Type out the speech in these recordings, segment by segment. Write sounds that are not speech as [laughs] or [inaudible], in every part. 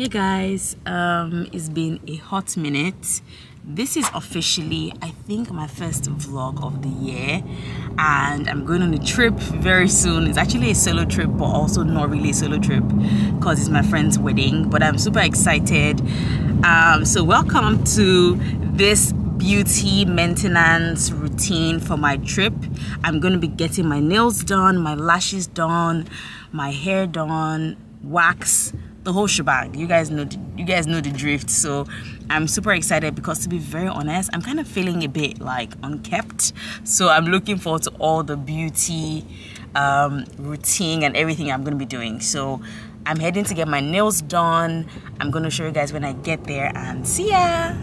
hey guys um it's been a hot minute this is officially i think my first vlog of the year. And i'm going on a trip very soon. It's actually a solo trip but also not really a solo trip because it's my friend's wedding. But i'm super excited. Um so welcome to this beauty maintenance routine for my trip. I'm going to be getting my nails done my lashes done my hair done wax the whole shebang. You guys know you guys know the drift so i'm super excited because to be very honest i'm kind of feeling a bit like unkept. So i'm looking forward to all the beauty um, routine and everything i'm going to be doing. So i'm heading to get my nails done. I'm going to show you guys when i get there and see ya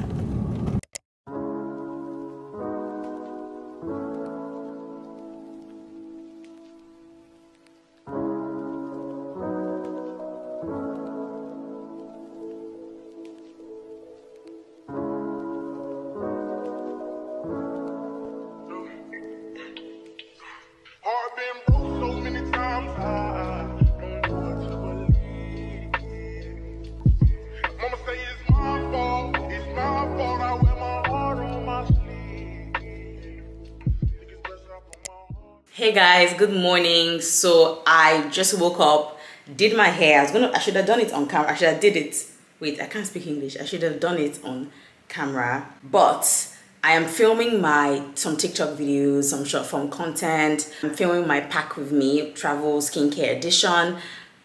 guys good morning. So i just woke up did my hair. I was gonna i should have done it on camera. I should have did it wait i can't speak english. I should have done it on camera. But i am filming my some tiktok videos some short form content. I'm filming my pack with me travel skincare edition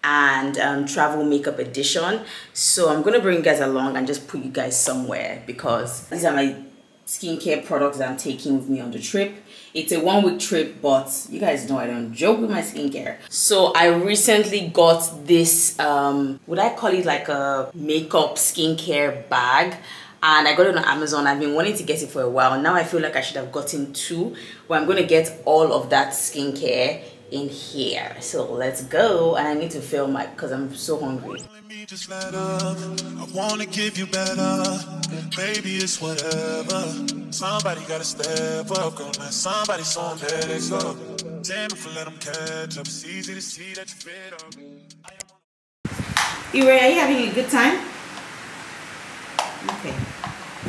and um, travel makeup edition. So i'm gonna bring you guys along and just put you guys somewhere because these are my skincare products i'm taking with me on the trip it's a one week trip, but you guys know I don't joke with my skincare. So I recently got this, um, would I call it like a makeup skincare bag? and I got it on Amazon. I've been wanting to get it for a while. Now I feel like I should have gotten two, where I'm gonna get all of that skincare in here. So let's go. And I need to film my because I'm so hungry. I wanna give you better. Maybe it's whatever. Somebody gotta step up, girl. Now somebody saw legs up. Damn if I let them catch up. It's easy to see that you fed up. Ire, are you having a good time? Okay.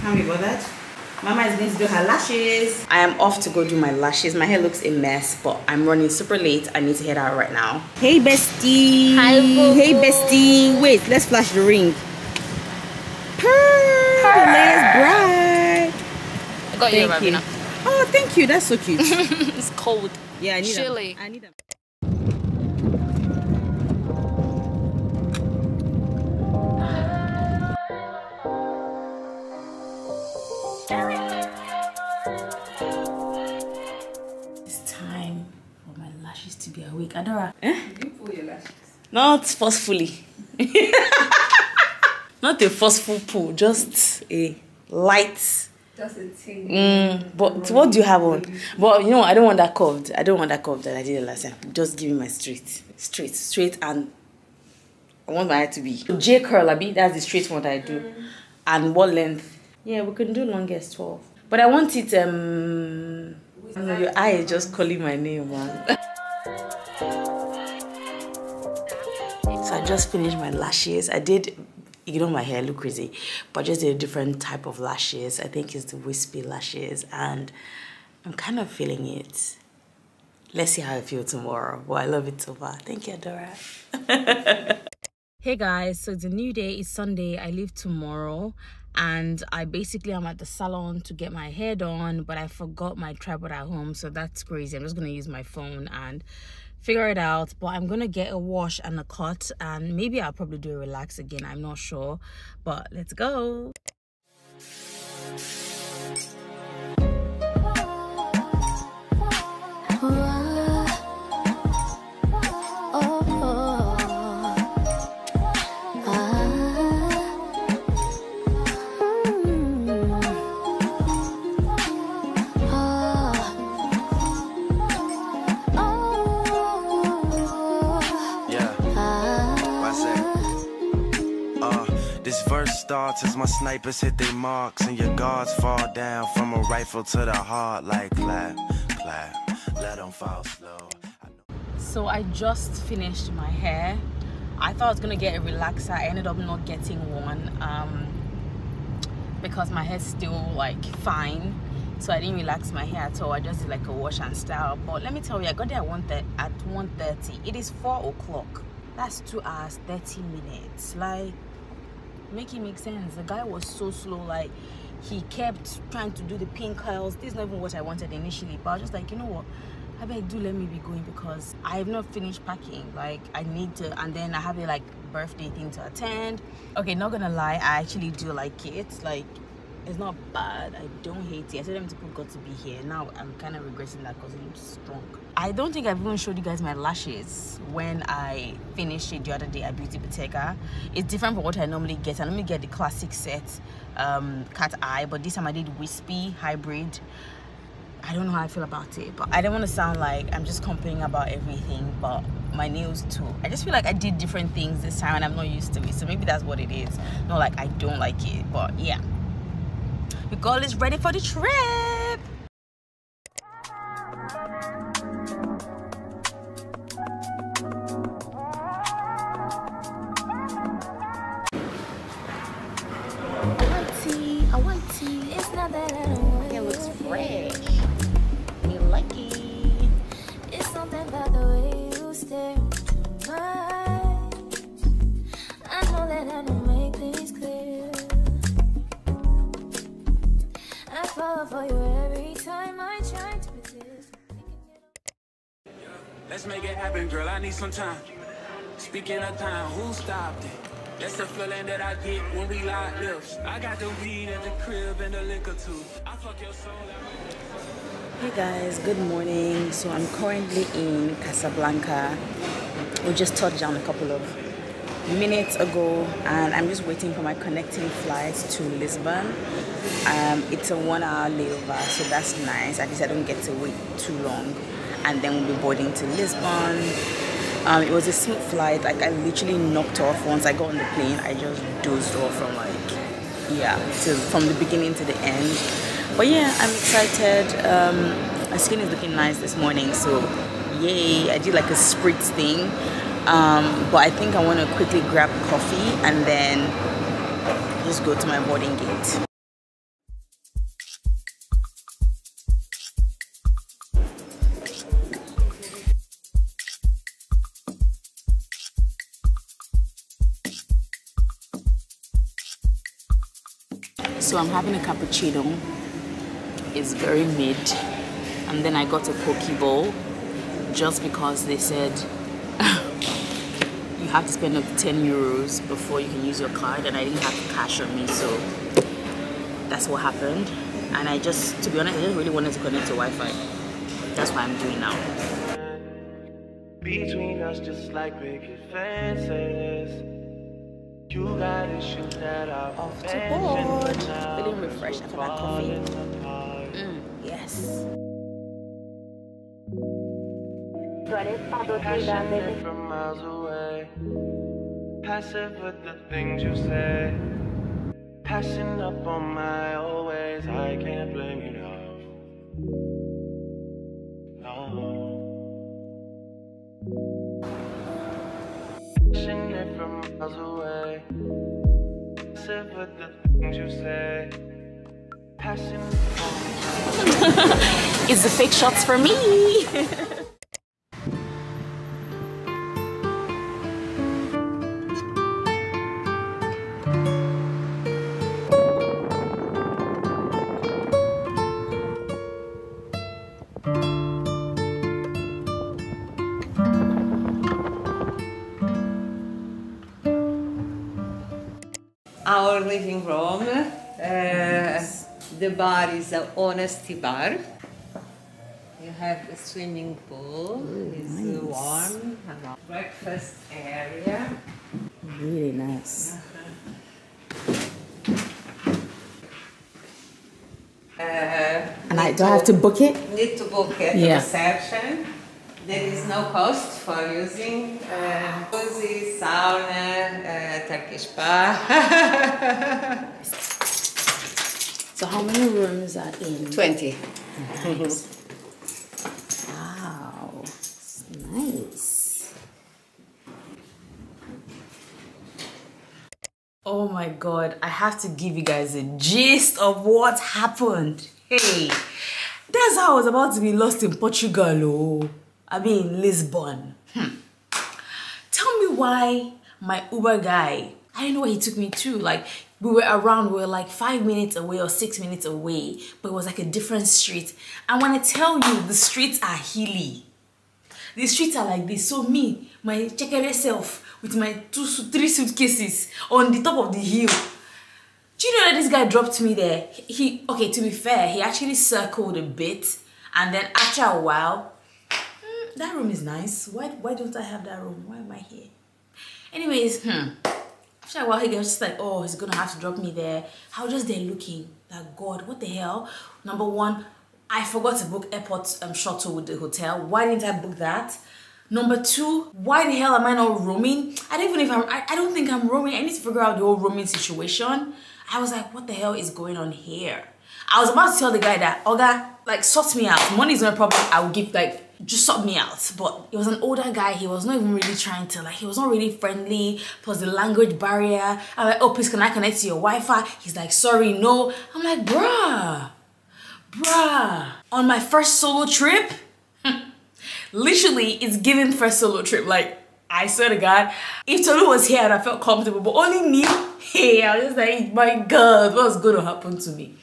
Can't be bothered. Mama is going to do her lashes. I am off to go do my lashes. My hair looks a mess, but I'm running super late. I need to head out right now. Hey, bestie. Hi, boo. Hey, bestie. Wait, let's flash the ring. Purr, Purr. The latest bride. I got thank you, you. Oh, thank you. That's so cute. [laughs] it's cold. Yeah, I need Chilly. Them. I need them. Adora. Eh? Did You pull your lashes. Not forcefully. [laughs] Not a forceful pull, just a light. Just a thing. Mm, but what do you have on? But you know, I don't want that curved. I don't want that curved that I did last time. Just give me my straight. Straight. Straight and I want my hair to be. J curl, Abi, that's the straight one that I do. Mm. And what length? Yeah, we can do longest 12. But I want it, um, know, your eye is just calling my name, man. [laughs] So I just finished my lashes. I did, you know my hair look crazy, but just did a different type of lashes. I think it's the wispy lashes and I'm kind of feeling it. Let's see how I feel tomorrow. Well, I love it so far. Thank you, Adora. [laughs] hey guys, so it's a new day. It's Sunday. I leave tomorrow and I basically am at the salon to get my hair done, but I forgot my tripod at home, so that's crazy. I'm just gonna use my phone and figure it out but i'm gonna get a wash and a cut and maybe i'll probably do a relax again i'm not sure but let's go starts as my snipers hit their marks and your guards fall down from a rifle to the heart like clap, clap, let them fall slow. I So I just finished my hair. I thought I was gonna get a relaxer. I ended up not getting one um, because my hair's still like fine. So I didn't relax my hair at all. I just did like a wash and style. But let me tell you, I got there at one thir- at 1.30. It is four o'clock. That's two hours, 30 minutes. Like make it make sense. The guy was so slow, like he kept trying to do the pin curls. This is not even what I wanted initially, but I was just like, you know what? I beg do let me be going because I have not finished packing. Like I need to and then I have a like birthday thing to attend. Okay, not gonna lie, I actually do like it. Like it's not bad. I don't hate it. I told them people got to be here. Now I'm kind of regretting that because it looks strong. I don't think I've even showed you guys my lashes when I finished it the other day at Beauty Bottega. It's different from what I normally get. I normally get the classic set, um, cat eye, but this time I did wispy hybrid. I don't know how I feel about it, but I don't want to sound like I'm just complaining about everything, but my nails too. I just feel like I did different things this time and I'm not used to it. So maybe that's what it is. Not like I don't like it, but yeah. The girl is ready for the trip. Fall for you every time I try to resist. Let's make it happen, girl. I need some time. Speaking of time, who stopped it? That's the feeling that I get when we lock lips. I got the weed at the crib and the liquor too. I fuck your soul. Hey guys, good morning. So I'm currently in Casablanca. We just touched down a couple of minutes ago, and I'm just waiting for my connecting flight to Lisbon. Um, it's a one-hour layover, so that's nice. At least I don't get to wait too long, and then we'll be boarding to Lisbon. Um, it was a smooth flight. Like I literally knocked off once I got on the plane. I just dozed off from like yeah, to from the beginning to the end. But yeah, I'm excited. Um, my skin is looking nice this morning, so yay! I did like a spritz thing, um, but I think I want to quickly grab coffee and then just go to my boarding gate. So I'm having a cappuccino. It's very mid. And then I got a poke bowl just because they said you have to spend up to 10 euros before you can use your card and I didn't have cash on me so that's what happened and I just to be honest I just really wanted to connect to Wi-Fi that's what I'm doing now Between us, just like fences. You got issues that are Off to board. Feeling refreshed after that coffee. Mm, yes Passionate from miles away. Passive with the things you say. Passing up on my always. I can't blame you, no. Miles away. With the things you say. Passing it's [laughs] the fake shots for me [laughs] the bar is an honesty bar. You have the swimming pool. it's uh, warm. Have a breakfast area. really nice Uh, and I do not have to book it need to book at Yeah. the reception. There is no cost for using uh, jacuzzi, sauna, uh, Turkish bath. [laughs] So how many rooms are in? 20. Wow, nice. Oh my god, I have to give you guys a gist of what happened. Hey, that's how I was about to be lost in Portugal. Oh, I mean Lisbon. Hmm. Tell me why my Uber guy, I don't know where he took me to. Like, we were around, we were like five minutes away or six minutes away, but it was like a different street. And when I tell you, the streets are hilly. The streets are like this. So me, my checker self with my two, three suitcases on the top of the hill. Do you know that this guy dropped me there? He okay. To be fair, he actually circled a bit, and then after a while, "Hmm, that room is nice. Why why don't I have that room? Why am I here? Anyways, hmm. After while, he was just like, oh, he's gonna have to drop me there. How just there looking. Like, God, what the hell? Number one, I forgot to book airport um, shuttle with the hotel. Why didn't I book that? Number two, why the hell am I not roaming? I don't even if I'm, I, I don't think I'm roaming. I need to figure out the whole roaming situation. I was like, what the hell is going on here? I was about to tell the guy that, Oga, like, sort me out. Money's a problem. I will give, like, just sort me out. But it was an older guy. He was not even really trying to, like, he was not really friendly. Plus the language barrier. I'm like, oh, please, can I connect to your Wi-Fi? He's like, sorry, no. I'm like, bruh, bruh. On my first solo trip, [laughs] literally, it's giving first solo trip. Like, I swear to God, if Tolu was here and I felt comfortable, but only me, [laughs] hey, I was just like, my God, what's going to happen to me?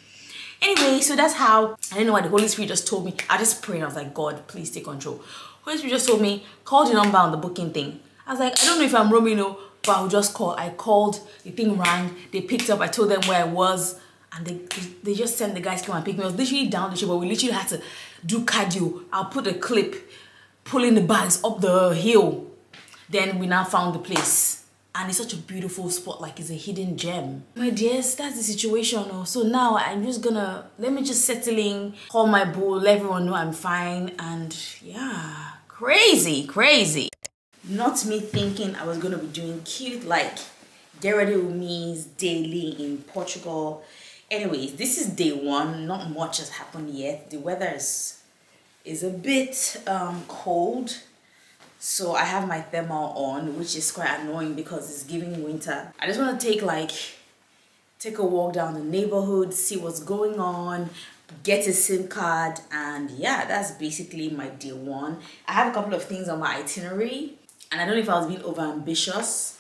Anyway, so that's how I don't know why the Holy Spirit just told me. I just prayed I was like, God, please take control. Holy Spirit just told me, call the number on the booking thing. I was like, I don't know if I'm roaming, but I'll just call. I called, the thing rang, they picked up, I told them where I was, and they, they just sent the guys to come and pick me. I was literally down the street, but we literally had to do cardio. I'll put a clip, pulling the bags up the hill. Then we now found the place. And it's such a beautiful spot, like it's a hidden gem. My dears, that's the situation. Oh. So now I'm just gonna, let me just settle in, call my boo, let everyone know I'm fine. And yeah, crazy, crazy. Not me thinking I was gonna be doing cute, like get ready with me's daily in Portugal. Anyways, this is day one. Not much has happened yet. The weather is, is a bit um, cold so I have my thermal on, which is quite annoying because it's giving winter. I just want to take like, take a walk down the neighborhood, see what's going on, get a SIM card, and yeah, that's basically my day one. I have a couple of things on my itinerary, and I don't know if I was being over ambitious.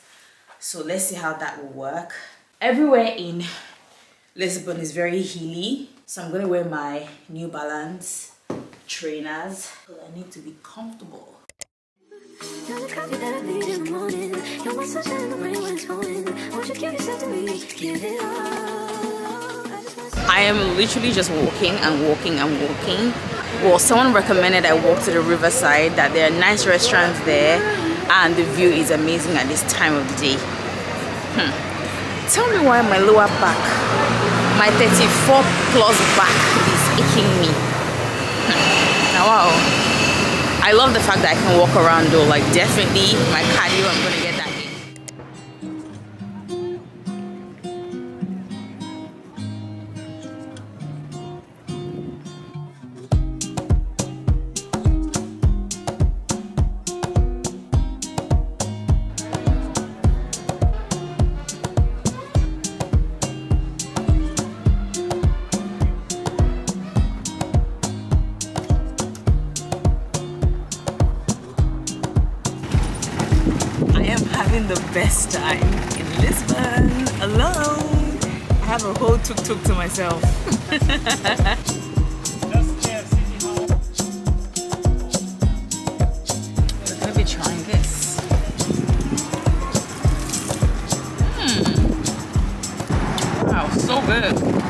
So let's see how that will work. Everywhere in Lisbon is very hilly, so I'm gonna wear my New Balance trainers because I need to be comfortable. You're the coffee that I need in the morning. You're my sunshine in the rain when it's pouring. Won't you give yourself to me? Give it all. I am literally just walking and walking and walking. Well, someone recommended I walk to the riverside, that there are nice restaurants there, and the view is amazing at this time of the day. Hmm. Tell me why my lower back, my 34 plus back is aching me. [laughs] Now, wow. I love the fact that I can walk around though, like definitely my cardio, I'm gonna get that so good.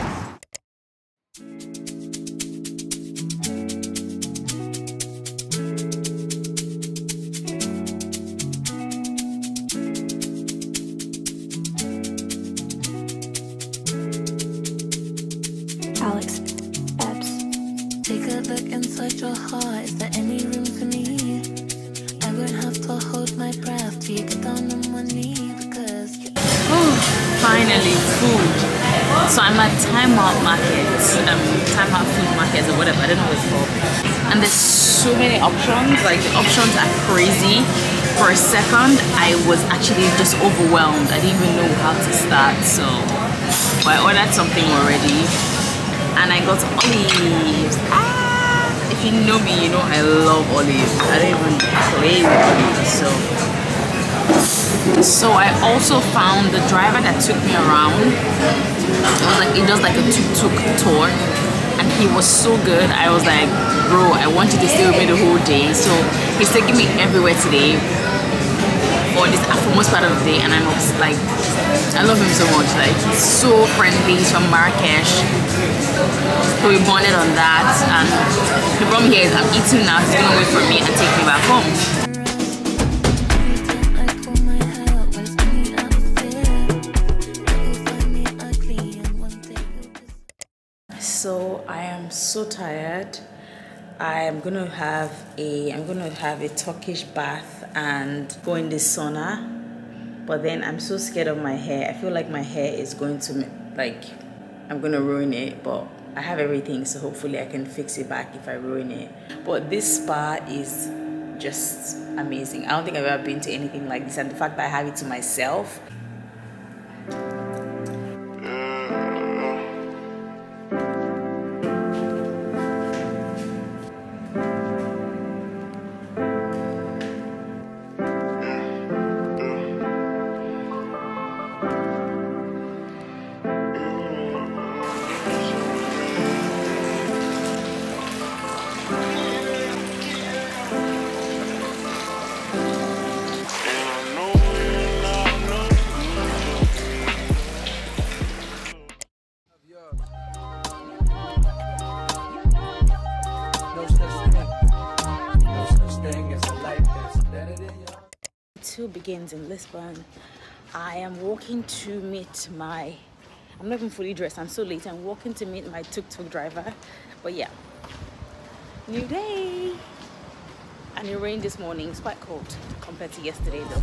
Just overwhelmed. I didn't even know how to start, so but I ordered something already. And I got olives. Ah! If you know me, you know I love olives. I don't even play with olives, so so I also found the driver that took me around. It was like it does like a tuk-tuk tour, and he was so good. I was like, bro, I want you to stay with me the whole day. So he's taking me everywhere today, or this for most part of the day, and I'm obs- like, I love him so much. Like he's so friendly. He's from Marrakesh. So we bonded on that, and the problem here is I'm eating now. He's gonna wait for me and take me back home. So I am so tired. I am gonna have a I'm gonna have a Turkish bath and go in the sauna. But then I'm so scared of my hair. I feel like my hair is going to like I'm gonna ruin it. But I have everything, so hopefully I can fix it back if I ruin it. But this spa is just amazing. I don't think I've ever been to anything like this, and the fact that I have it to myself begins in Lisbon. I am walking to meet my. I'm not even fully dressed. I'm so late. I'm walking to meet my tuk-tuk driver. But yeah, new day. And it rained this morning. It's quite cold compared to yesterday, though.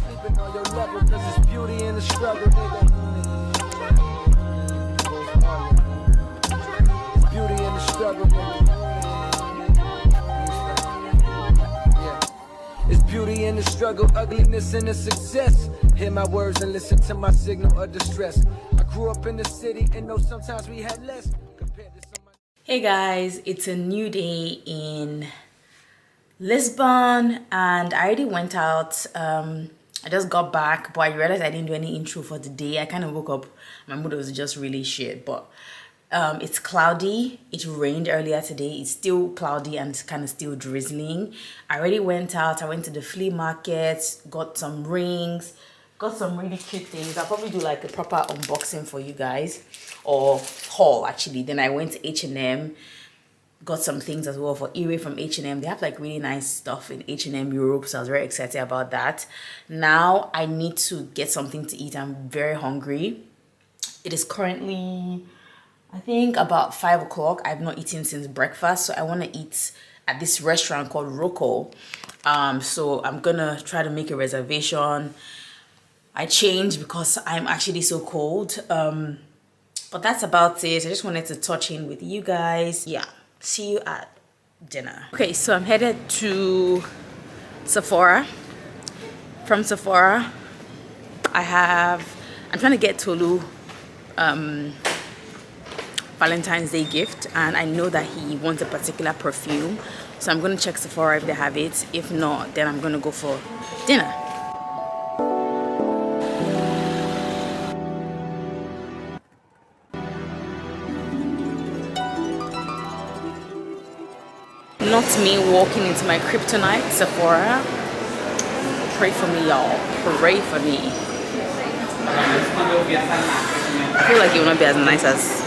Beauty in the struggle, ugliness in the success. Hear my words and listen to my signal of distress. I grew up in the city and know sometimes we had less compared to somebody. Hey guys, it's a new day in Lisbon, and I already went out. Um, I just got back, but I realized I didn't do any intro for the day. I kind of woke up, my mood was just really shit. But um, it's cloudy. It rained earlier today. It's still cloudy and kind of still drizzling. I already went out. I went to the flea market, got some rings, got some really cute things. I'll probably do like a proper unboxing for you guys or haul actually. Then I went to H&M got some things as well for Erie from H&M. They have like really nice stuff in H&M Europe, so I was very excited about that. Now I need to get something to eat. I'm very hungry. It is currently, I think about five o'clock. I've not eaten since breakfast, so I want to eat at this restaurant called Rocco. Um, so I'm gonna try to make a reservation. I changed because I'm actually so cold. Um, but that's about it. I just wanted to touch in with you guys. Yeah, see you at dinner. Okay, so I'm headed to Sephora. From Sephora, I have, I'm trying to get Tolu um, Valentine's Day gift and I know that he wants a particular perfume. So I'm gonna check Sephora if they have it. If not, then I'm gonna go for dinner. Not me walking into my kryptonite, Sephora. Pray for me, y'all. Pray for me. I feel like it not be as nice as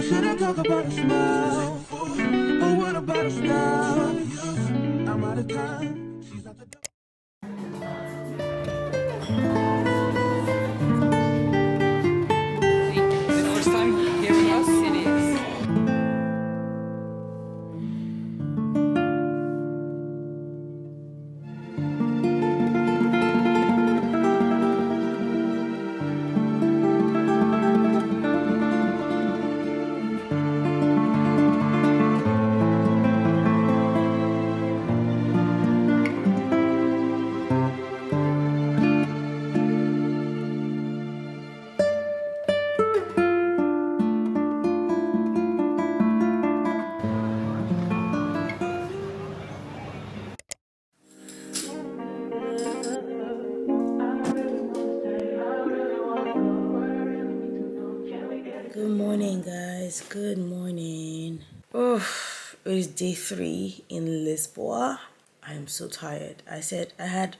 Or should I talk about a smile? Or what about a style? I'm out of time. Day three in Lisboa. I am so tired. I said I had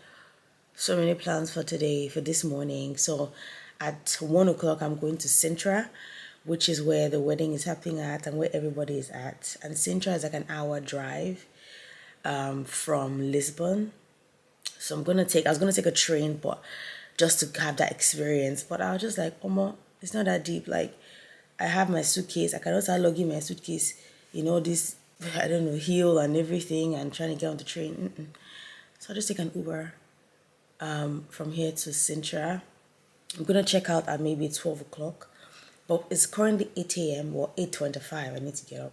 so many plans for today, for this morning. So at one o'clock, I'm going to Sintra, which is where the wedding is happening at and where everybody is at. And Sintra is like an hour drive um, from Lisbon. So I'm gonna take. I was gonna take a train, but just to have that experience. But I was just like, Omo, it's not that deep. Like, I have my suitcase. I cannot start lugging my suitcase. You know this. I don't know heel and everything, and trying to get on the train. Mm-mm. So I'll just take an Uber um, from here to Sintra. I'm gonna check out at maybe twelve o'clock, but it's currently eight a.m. or eight twenty-five. I need to get up.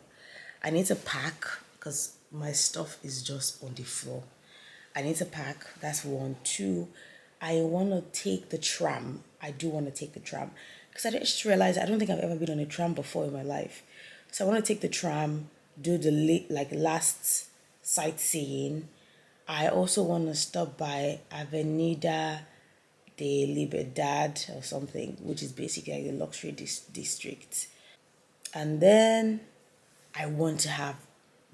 I need to pack because my stuff is just on the floor. I need to pack. That's one. Two, I want to take the tram. I do want to take the tram because I just realized I don't think I've ever been on a tram before in my life. So I want to take the tram, do the like last sightseeing. I also want to stop by Avenida de Libertad or something, which is basically like the luxury dis- district. And then I want to have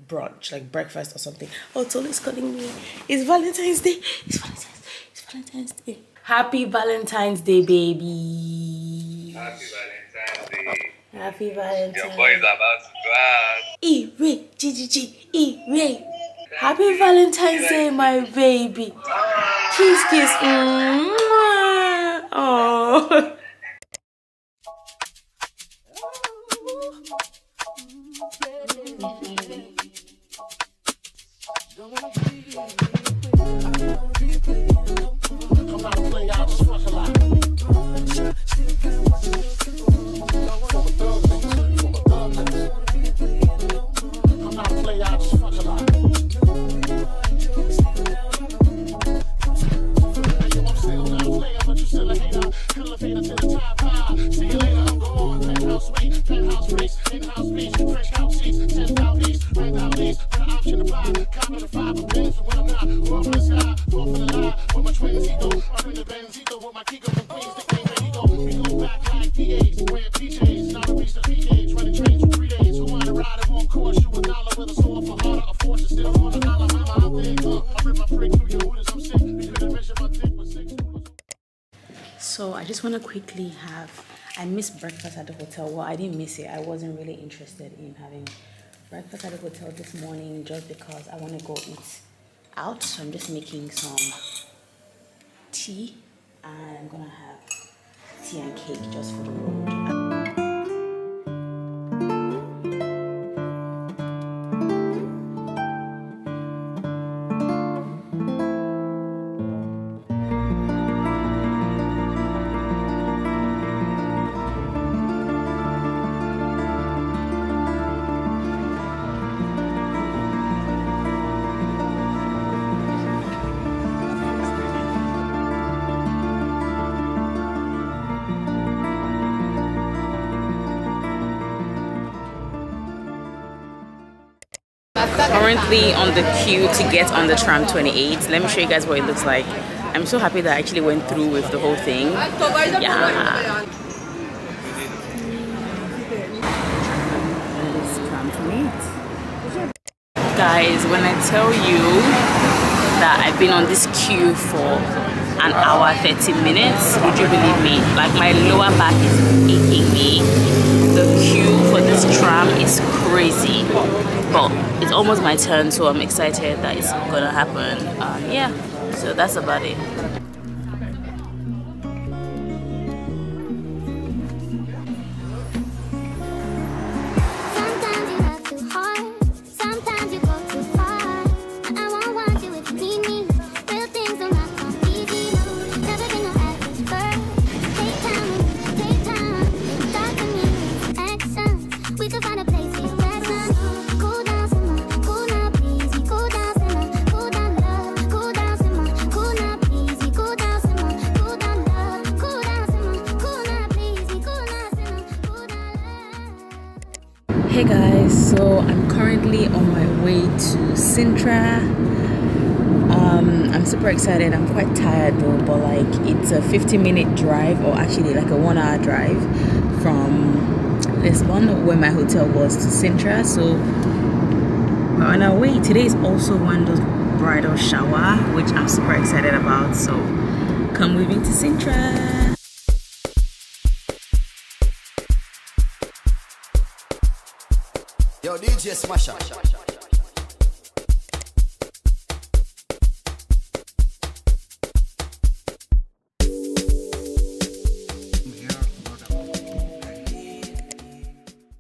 brunch, like breakfast or something. Oh, Tolu's calling me. It's Valentine's Day. It's Valentine's Day. It's Valentine's Day. Happy Valentine's Day, baby. Happy Valentine's. Happy Valentine's Your boy is about to go out. E Ray, G G G, E Ray. Happy Valentine's Day, my baby. Kiss, kiss. Mwah. Oh. So quickly have. I missed breakfast at the hotel. Well, I didn't miss it. I wasn't really interested in having breakfast at the hotel this morning just because I want to go eat out. So I'm just making some tea and I'm gonna have tea and cake just for the road. Currently on the queue to get on the tram 28 let me show you guys what it looks like. I'm so happy that i actually went through with the whole thing. Yeah. This tram 28. guys when i tell you that i've been on this queue for an hour 30 minutes would you believe me? Like my lower back is aching me. The queue for this tram is crazy but it's almost my turn so i'm excited that it's gonna happen. Um, yeah so that's about it excited. I'm quite tired though, but like it's a 50 minute drive, or actually like a one hour drive from Lisbon, where my hotel was, to Sintra. So we're on our way. Today is also one of Wando's bridal shower, which I'm super excited about. So come with me to Sintra. Yo, DJ Smasher.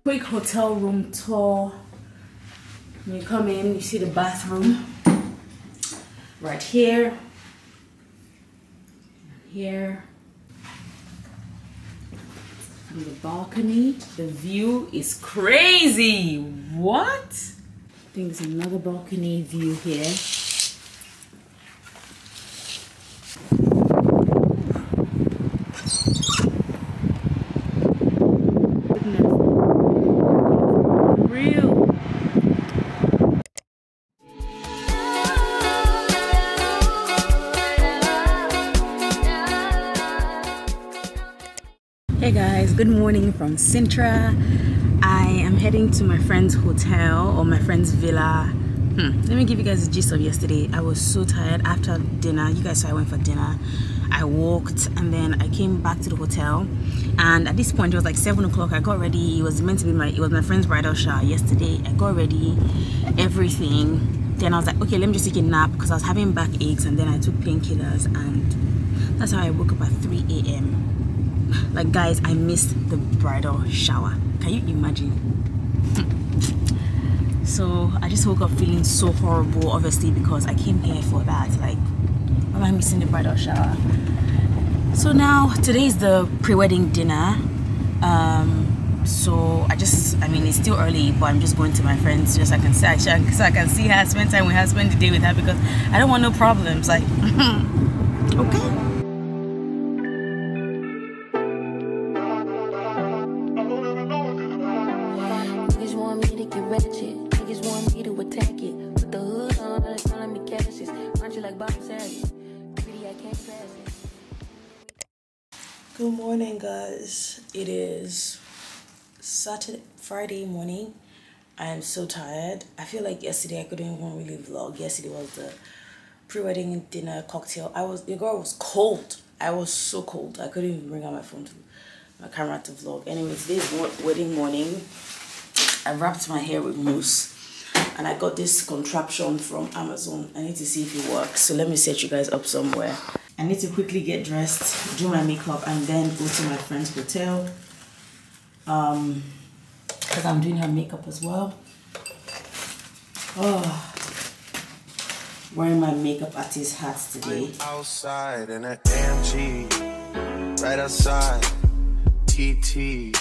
Quick hotel room tour. When you come in, you see the bathroom right here, here. From the balcony, the view is crazy. What? I think there's another balcony view here. Morning from Sintra. I am heading to my friend's hotel or my friend's villa. Hmm. Let me give you guys a gist of yesterday. I was so tired after dinner. You guys saw I went for dinner. I walked and then I came back to the hotel. And at this point, it was like seven o'clock. I got ready. It was meant to be my it was my friend's bridal shower yesterday. I got ready, everything. Then I was like, okay, let me just take a nap because I was having back aches and then I took painkillers and that's how I woke up at 3 a.m like guys i missed the bridal shower. Can you imagine? [laughs] So i just woke up feeling so horrible obviously because i came here for that like am i missing the bridal shower? So now today is the pre-wedding dinner. Um so i just i mean it's still early but i'm just going to my friends just so i can see so i can see her spend time with her spend the day with her because i don't want no problems like [laughs] okay It is Saturday, Friday morning. I am so tired. I feel like yesterday I couldn't even really vlog. Yesterday was the pre-wedding dinner cocktail. I was the girl was cold. I was so cold. I couldn't even bring out my phone to my camera to vlog. Anyway, today's wa- wedding morning. I wrapped my hair with mousse and I got this contraption from Amazon. I need to see if it works. So let me set you guys up somewhere. I need to quickly get dressed, do my makeup, and then go to my friend's hotel. Um, because I'm doing her makeup as well. Oh, wearing my makeup artist hat today. Outside in an AMG, right outside, TT.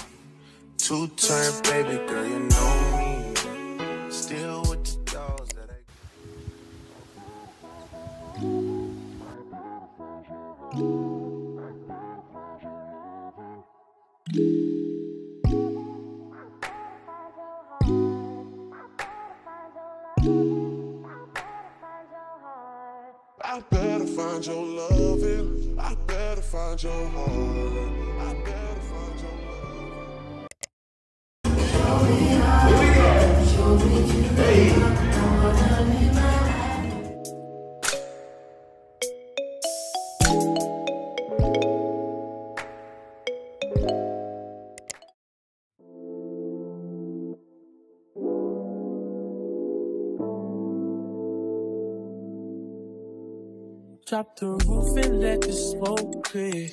Two turn baby girl, you know me. Find your. I better find your heart. I better find your love. Drop the roof and let the smoke clear.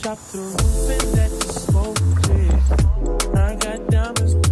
Drop the roof and let the smoke clear. I got diamonds.